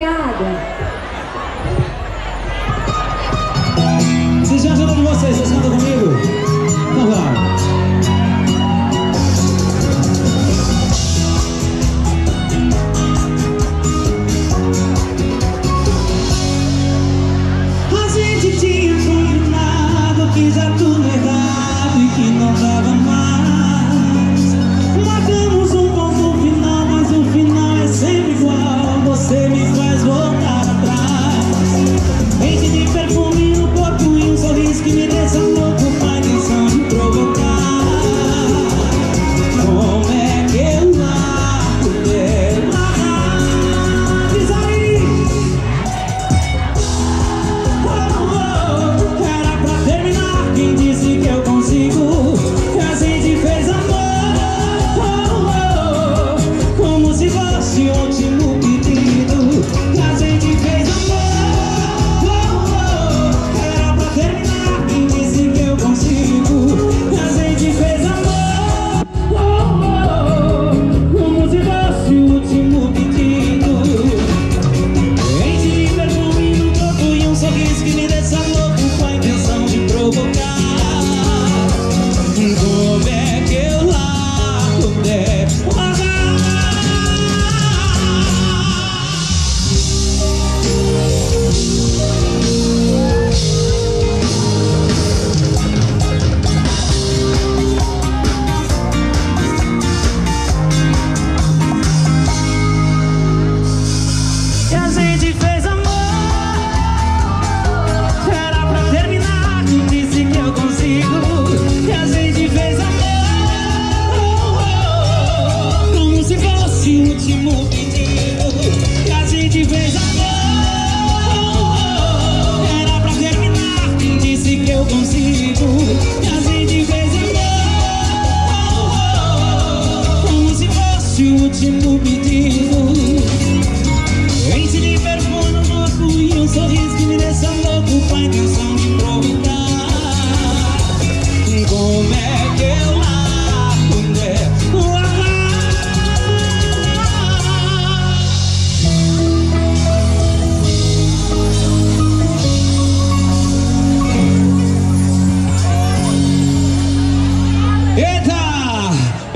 Obrigada.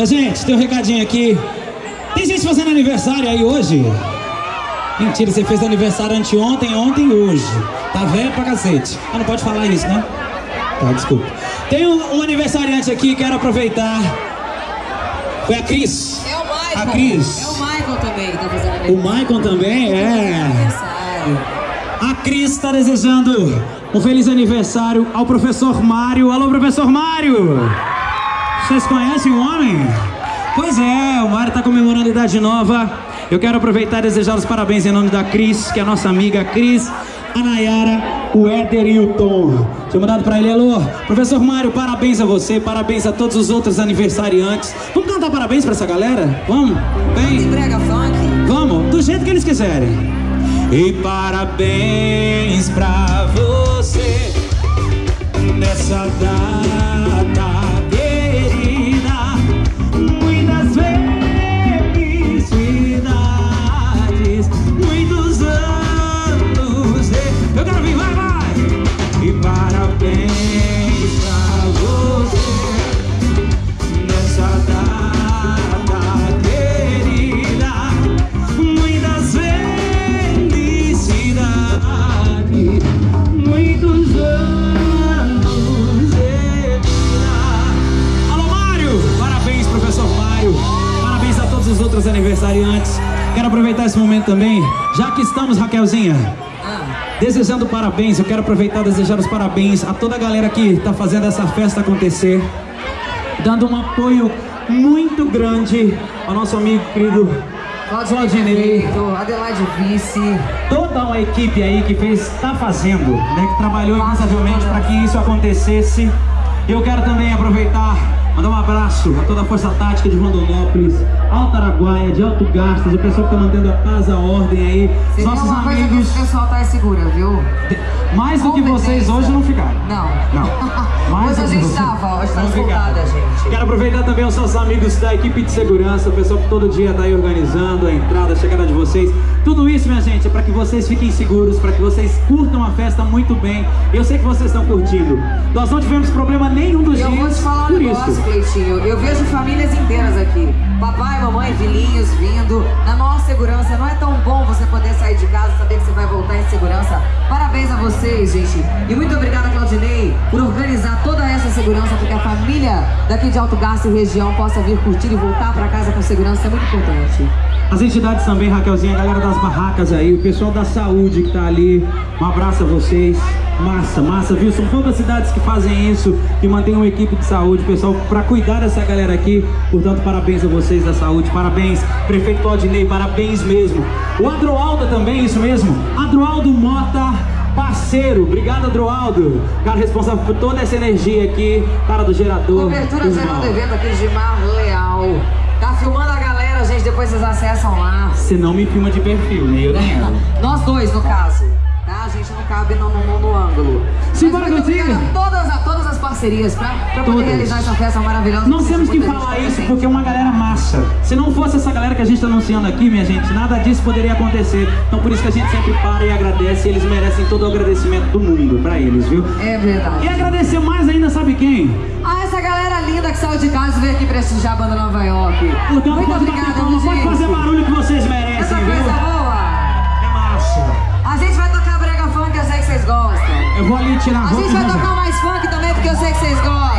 Minha gente, tem um recadinho aqui. Tem gente fazendo aniversário aí hoje? Mentira, você fez aniversário anteontem, ontem e hoje. Tá velho pra cacete. Ah, não pode falar isso, né? Tá, desculpa. Tem um, um aniversariante aqui, quero aproveitar. Foi a Cris. É o Michael. A Cris. É o Michael também tá fazendo O aniversário. Maicon também, é. A Cris está desejando um feliz aniversário ao professor Mário. Alô, professor Mário! Vocês conhecem o homem? Pois é, o Mário está comemorando a idade nova. Eu quero aproveitar e desejar os parabéns em nome da Cris, que é a nossa amiga Cris, a Nayara, o Éder e o Tom. Tinha mandado para ele, alô, professor Mário, parabéns a você, parabéns a todos os outros aniversariantes. Vamos cantar parabéns para essa galera? Vamos? Bem? brega funk? Vamos, do jeito que eles quiserem. E parabéns pra você nessa data aniversariantes. Quero aproveitar esse momento também, já que estamos, Raquelzinha, Desejando parabéns, eu quero aproveitar e desejar os parabéns a toda a galera que está fazendo essa festa acontecer, dando um apoio muito grande ao nosso amigo querido Claudio Claudinei, Feito, Adelaide Vice. toda uma equipe aí que fez, está fazendo, né, que trabalhou incansavelmente para que isso acontecesse. Eu quero também aproveitar, Mandar um abraço a toda a Força Tática de Rondonópolis, Alto Araguaia, de Alto Gastas, o pessoal que tá mantendo a paz, a ordem aí. Se Nossos uma coisa que amigos. esse pessoal tá segura, viu? Mais do que vocês hoje não ficaram. Não. Não. Mais Hoje a gente vocês tava, hoje tá escoltada, gente. Quero aproveitar também os nossos amigos da equipe de segurança, o pessoal que todo dia tá aí organizando a entrada, a chegada de vocês. Tudo isso, minha gente, é para que vocês fiquem seguros, para que vocês curtam a festa muito bem. Eu sei que vocês estão curtindo. Nós não tivemos problema nenhum dos E eu dias. vou te falar um negócio, isso. Eu vejo famílias inteiras aqui. Papai, mamãe, filhinhos vindo. Na maior segurança. Não é tão bom você poder sair de casa saber que você vai voltar em segurança. Parabéns a vocês, gente. E muito obrigada, Claudinei, por organizar toda essa segurança, porque a família daqui de Alto Gasto e região possa vir curtir e voltar para casa com segurança. É muito importante. As entidades também, Raquelzinha, a galera das barracas aí, o pessoal da saúde que tá ali. Um abraço a vocês. Massa, massa, viu? São poucas cidades que fazem isso, que mantêm uma equipe de saúde, pessoal, para cuidar dessa galera aqui. Portanto, parabéns a vocês da saúde, parabéns, prefeito Claudinei, parabéns mesmo. O Adroaldo também, isso mesmo. Adroaldo Mota, parceiro. Obrigado, Adroaldo. Cara responsável por toda essa energia aqui, cara do gerador. Cobertura geral do evento aqui de Mar Leal. Tá filmando a galera, gente. Depois vocês acessam lá. Você não me filma de perfil, né? Eu. Nós dois, no caso. Tá? A gente não cabe no, no, no ângulo. Simbora, a todas, a todas as parcerias pra, pra poder Todas. realizar essa festa maravilhosa. Nós temos que gente falar tá isso presente. porque é uma galera massa. Se não fosse essa galera que a gente está anunciando aqui, minha gente, nada disso poderia acontecer. Então por isso que a gente sempre para e agradece. Eles merecem todo o agradecimento do mundo pra eles, viu? É verdade. E agradecer mais ainda, sabe quem? Ah, essa galera linda que saiu de casa e veio aqui prestigiar a banda Nova York. Portanto, Muito obrigada, viu, pode gente? fazer barulho que vocês Essa merecem, viu? Eu vou ali tirar a A roupa. gente vai tocar mais funk também, porque eu sei que vocês gostam.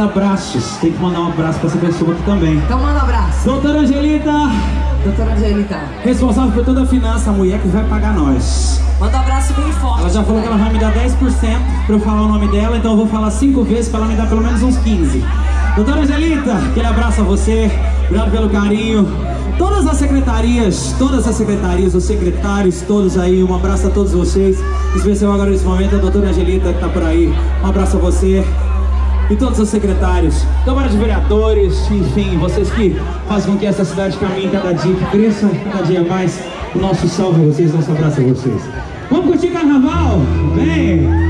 Mandando abraços. Tem que mandar um abraço pra essa pessoa aqui também. Então manda um abraço. Doutora Angelita. Doutora Angelita. Responsável por toda a finança, a mulher que vai pagar nós. Manda um abraço bem forte. Ela já falou que ela vai me dar 10% pra eu falar o nome dela, então eu vou falar 5 vezes pra ela me dar pelo menos uns 15. Doutora Angelita, aquele abraço a você. Obrigado pelo carinho. Todas as secretarias, todas as secretarias, os secretários, todos aí, um abraço a todos vocês. Especial agora nesse momento a doutora Angelita que tá por aí. Um abraço a você e todos os secretários, Câmara de Vereadores, enfim, vocês que fazem com que essa cidade caminhe cada dia, que cresça cada dia mais. O nosso salve a vocês, nosso abraço a vocês. Vamos curtir carnaval? Vem!